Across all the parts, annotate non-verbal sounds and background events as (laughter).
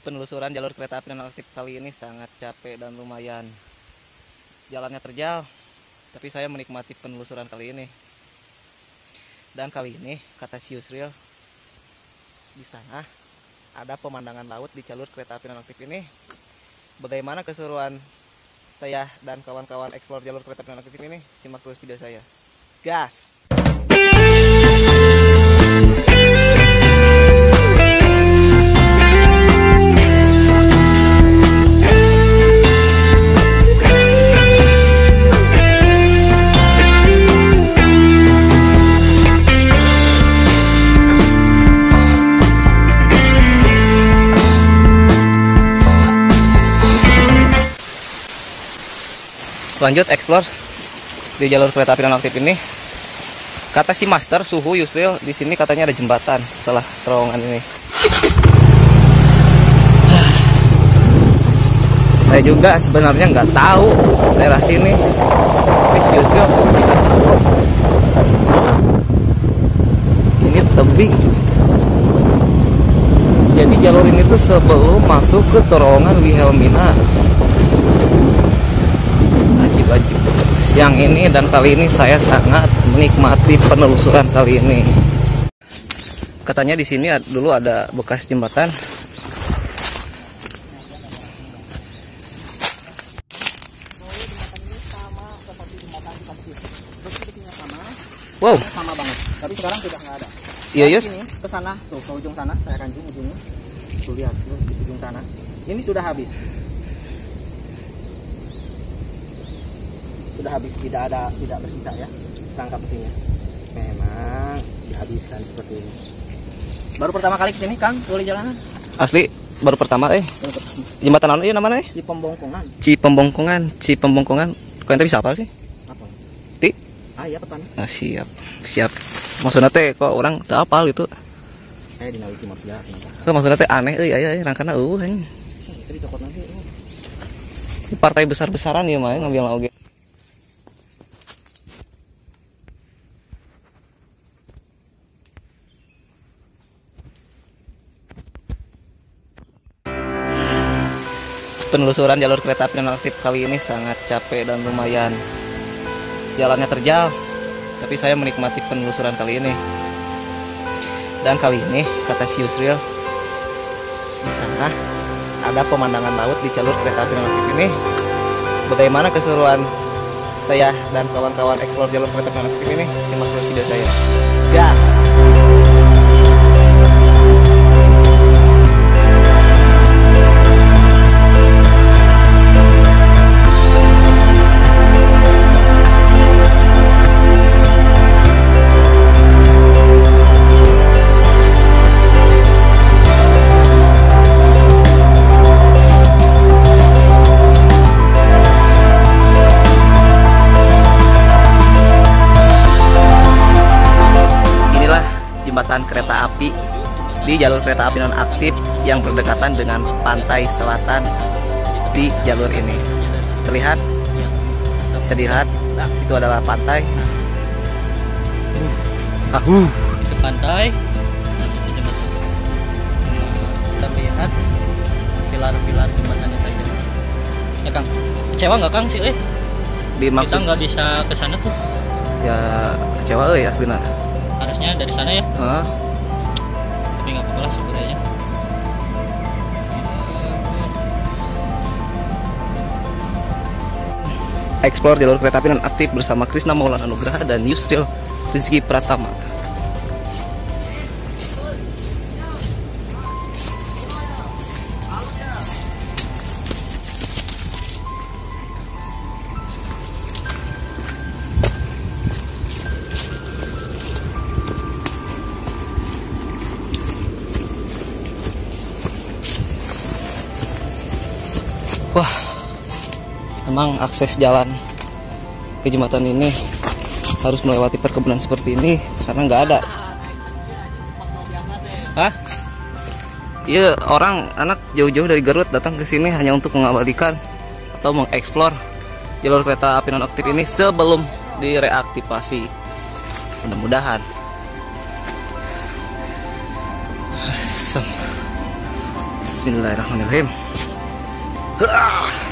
Penelusuran jalur kereta api non aktif kali ini sangat capek dan lumayan. Jalannya terjal, tapi saya menikmati penelusuran kali ini. Dan kali ini, kata si Yusril, di sana ada pemandangan laut di jalur kereta api non aktif ini. Bagaimana keseruan saya dan kawan-kawan eksplor jalur kereta api non aktif ini? Simak terus video saya. Gas! Lanjut explore di jalur kereta api non aktif ini. Kata si master suhu Yusril di sini katanya ada jembatan setelah terowongan ini. Saya juga sebenarnya nggak tahu daerah sini. Tapi Yusril bisa tahu. Ini tebing jadi jalur ini tuh sebelum masuk ke terowongan Wilhelmina siang ini dan kali ini saya sangat menikmati penelusuran kali ini katanya di sini dulu ada bekas jembatan Wow. Sama banget. Tapi sekarang sudah nggak ada. Iya, Yus. Ini ke sana, tuh ke ujung sana, saya zoom ujungnya. Tuh lihat, tuh di ujung sana. Ini sudah habis. Sudah habis tidak ada tidak bersisa ya tangkap besinya memang dihabiskan seperti ini. Baru pertama kali ke sini kang boleh jalanan? Asli baru pertama eh. Jembatan apa namanya eh? Di pembongkongan Cipembongkongan Cipembongkongan kau ente bisa apa sih? Apa? Ti? Ah iya petani ah, siap siap. Maksudnya teh kok orang tak apa gitu? Saya di Nawi Timur ya kok maksudnya teh aneh eh ayah rangkana uh ini nanti uh. partai besar-besaran ya mah ngambil oge penelusuran jalur kereta api non aktif kali ini sangat capek dan lumayan. Jalannya terjal tapi saya menikmati penelusuran kali ini. Dan kali ini kata si Yusril di sana ada pemandangan laut di jalur kereta api non aktif ini. Bagaimana keseruan saya dan kawan-kawan eksplor jalur kereta api non aktif ini? Simak terus video saya. Gas di jalur kereta api non aktif yang berdekatan dengan pantai selatan di jalur ini. Terlihat? Bisa dilihat? Itu adalah pantai. Ah, uh. Itu pantai. Kita lihat pilar-pilar jembatannya saja. Ya Kang, kecewa nggak Kang sih? Eh? Dimaksud... Kita nggak bisa ke sana tuh. Ya kecewa eh aslinya harusnya dari sana ya huh? Sebenarnya Explore jalur kereta api non aktif bersama Krisna Maulana Nugraha dan Yusril Rizky Pratama. Memang akses jalan ke jembatan ini harus melewati perkebunan seperti ini karena nggak ada. Hah? Iya, orang anak jauh-jauh dari Garut datang ke sini hanya untuk mengabadikan atau mengeksplor jalur kereta api non aktif ini sebelum direaktivasi. Mudah-mudahan. Bismillahirrahmanirrahim. Ah.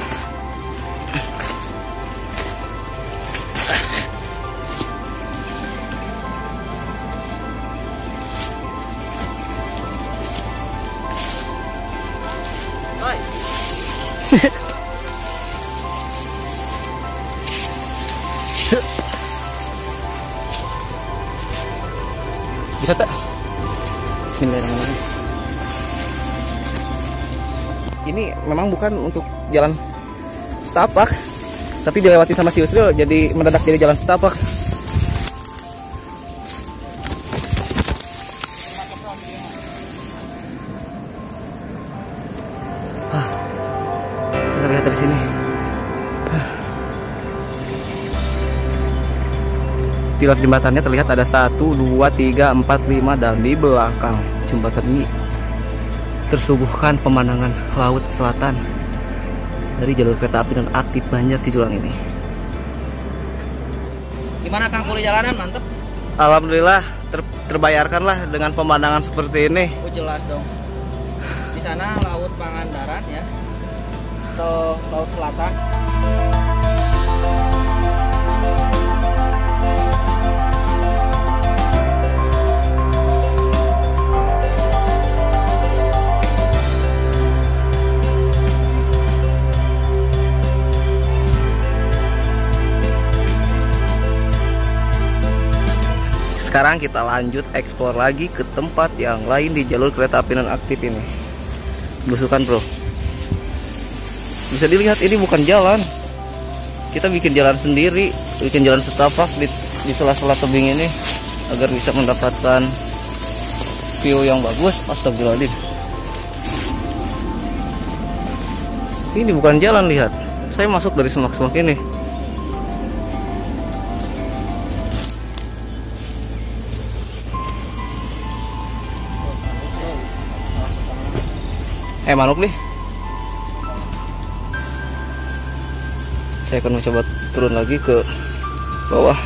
(laughs) Bisa tak? Bismillahirrahmanirrahim. Ini memang bukan untuk jalan setapak, tapi dilewati sama si Yusril jadi mendadak jadi jalan setapak. Dari sini. pilar jembatannya terlihat ada 1, 2, 3, 4, 5 dan di belakang jembatan ini tersuguhkan pemandangan laut selatan dari jalur kereta api dan aktif banjir di Julang ini. Gimana Kang kuliah jalanan mantep? Alhamdulillah ter- terbayarkanlah dengan pemandangan seperti ini. Oh jelas dong. Di sana laut Pangandaran ya. Atau laut selatan. Sekarang kita lanjut eksplor lagi ke tempat yang lain di jalur kereta api non aktif ini. Belusukan bro. Bisa dilihat ini bukan jalan. Kita bikin jalan sendiri, bikin jalan setapak di, di sela-sela tebing ini agar bisa mendapatkan view yang bagus. Astagfirullahaladzim. Ini bukan jalan lihat. Saya masuk dari semak-semak ini. Eh manuk nih. Saya akan mencoba turun lagi ke bawah.